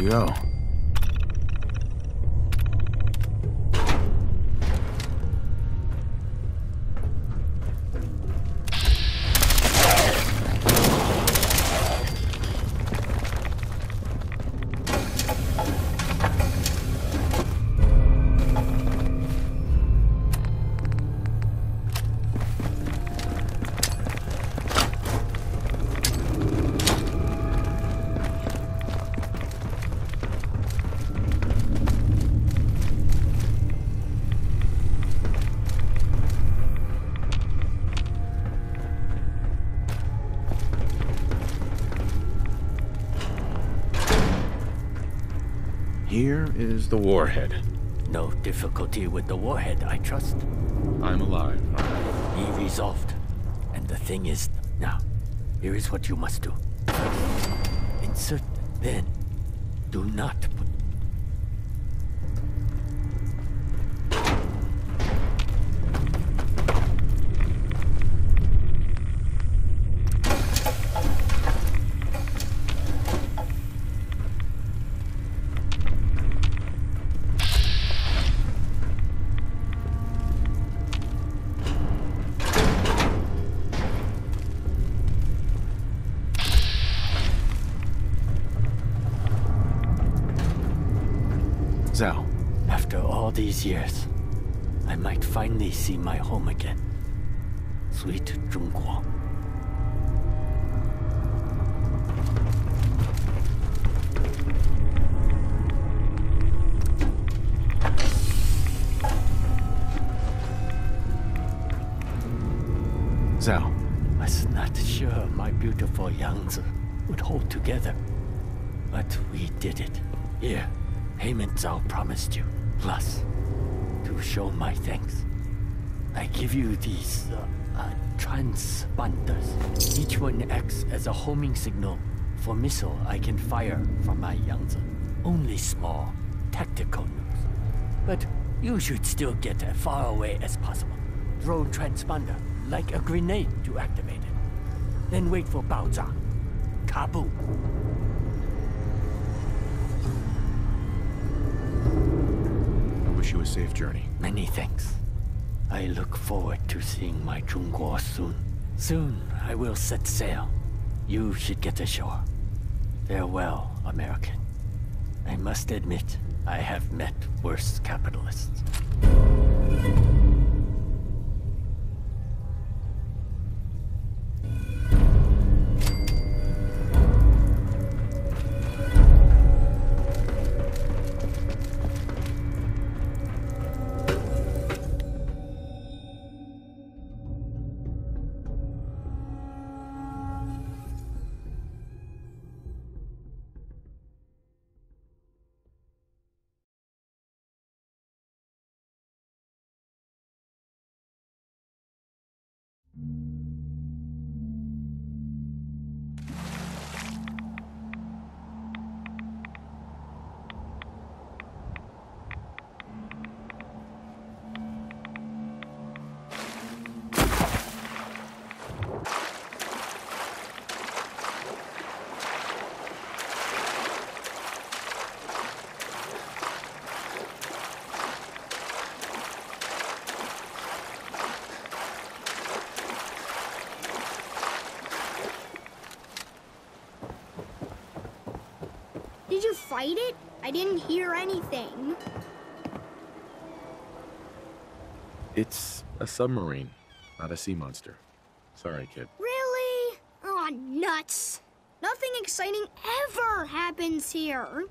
We go. Here is the warhead. No difficulty with the warhead, I trust. I'm alive. He resolved. And the thing is, now, here is what you must do. Insert, then, do not put... Zao, After all these years, I might finally see my home again. Sweet Zhongguo. Zao, I Was not sure my beautiful Yangtze would hold together. But we did it. Here, payment Zao promised you. Plus, to show my thanks, I give you these uh, uh, transponders. Each one acts as a homing signal for missile I can fire from my Yangtze. Only small, tactical nukes. But you should still get as far away as possible. Throw transponder like a grenade to activate it. Then wait for Baozha. Kaboom. A safe journey. Many thanks. I look forward to seeing my Zhongguo soon. Soon I will set sail. You should get ashore. Farewell, American. I must admit, I have met worse capitalists. Did you fight it? I didn't hear anything. It's a submarine, not a sea monster. Sorry, kid. Really? Oh, nuts. Nothing exciting ever happens here.